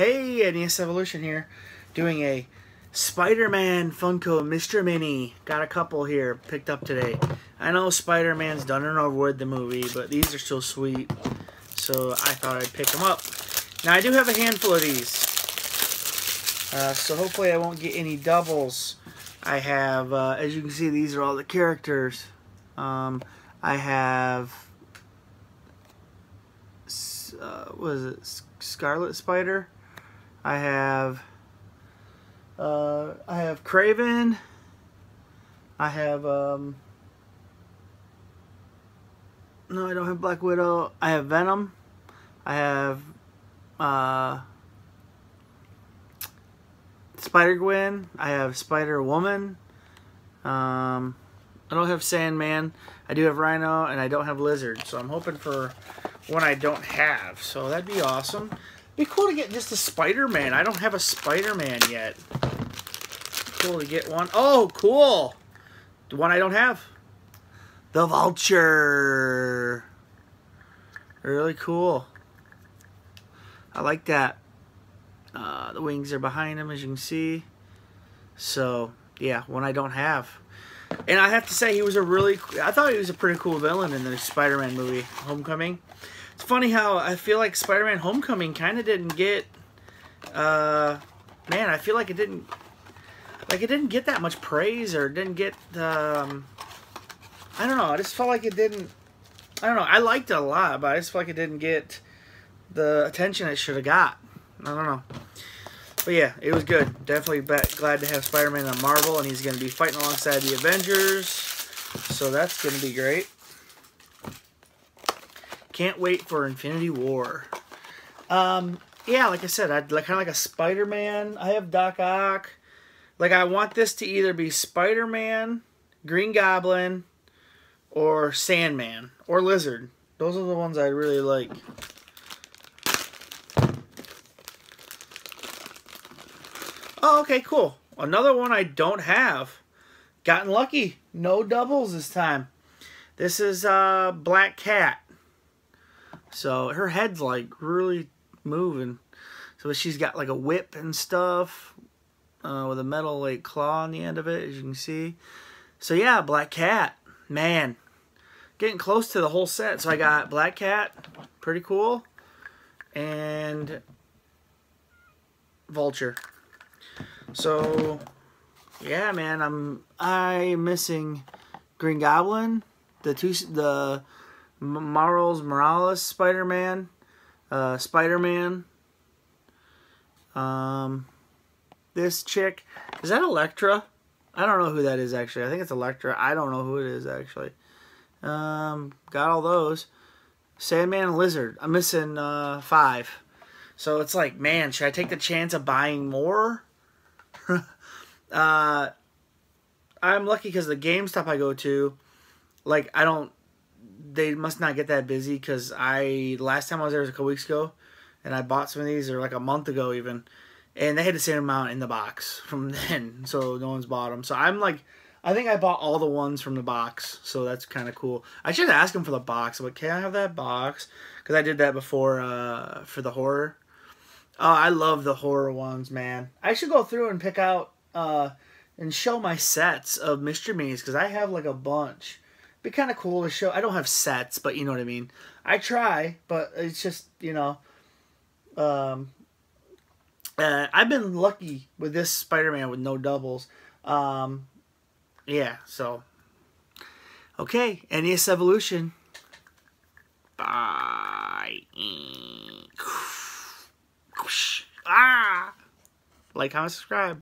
Hey, NES Evolution here, doing a Spider-Man Funko Mystery Mini. Got a couple here picked up today. I know Spider-Man's done and over with the movie, but these are still sweet, so I thought I'd pick them up. Now, I do have a handful of these, uh, so hopefully I won't get any doubles. I have, uh, as you can see, these are all the characters. Um, I have, uh, what is it, Scarlet Spider? I have uh, I have Kraven. I have um, no, I don't have Black Widow. I have Venom. I have uh, Spider Gwen. I have Spider Woman. Um, I don't have Sandman. I do have Rhino, and I don't have Lizard. So I'm hoping for one I don't have. So that'd be awesome be cool to get just a Spider-Man. I don't have a Spider-Man yet. Cool to get one. Oh, cool. The one I don't have. The Vulture. Really cool. I like that. Uh, the wings are behind him, as you can see. So, yeah, one I don't have. And I have to say, he was a really... I thought he was a pretty cool villain in the Spider-Man movie, Homecoming. It's funny how I feel like Spider-Man Homecoming kind of didn't get, uh, man, I feel like it didn't, like it didn't get that much praise or didn't get, um, I don't know, I just felt like it didn't, I don't know, I liked it a lot, but I just felt like it didn't get the attention it should have got. I don't know. But yeah, it was good. Definitely glad to have Spider-Man on Marvel, and he's going to be fighting alongside the Avengers. So that's going to be great. Can't wait for Infinity War. Um, yeah, like I said, I'd like kind of like a Spider-Man. I have Doc Ock. Like I want this to either be Spider-Man, Green Goblin, or Sandman or Lizard. Those are the ones I really like. Oh, okay, cool. Another one I don't have. Gotten lucky. No doubles this time. This is uh, Black Cat. So her head's like really moving. So she's got like a whip and stuff uh, with a metal like claw on the end of it, as you can see. So yeah, Black Cat, man, getting close to the whole set. So I got Black Cat, pretty cool, and Vulture. So yeah, man, I'm I missing Green Goblin, the two the Miles Morales Spider-Man, uh, Spider-Man. Um, this chick, is that Elektra? I don't know who that is actually. I think it's Elektra. I don't know who it is actually. Um, got all those. Sandman and Lizard. I'm missing uh, five. So it's like, man, should I take the chance of buying more? uh, I'm lucky because the GameStop I go to, like, I don't they must not get that busy because I last time I was there was a couple weeks ago, and I bought some of these or like a month ago even, and they had the same amount in the box from then, so no one's bought them. So I'm like, I think I bought all the ones from the box, so that's kind of cool. I should ask them for the box, but can I have that box? Because I did that before uh, for the horror. Oh, I love the horror ones, man. I should go through and pick out uh, and show my sets of Mystery Minis because I have like a bunch be kind of cool to show. I don't have sets, but you know what I mean. I try, but it's just you know. Um, uh, I've been lucky with this Spider-Man with no doubles. Um, yeah, so okay, NES Evolution. Bye. Ah, like, comment, subscribe.